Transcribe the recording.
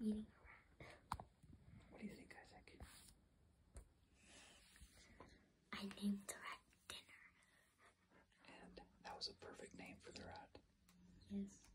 eating. What do you think, Isaac? I named the rat Dinner. And that was a perfect name for the rat. Yes.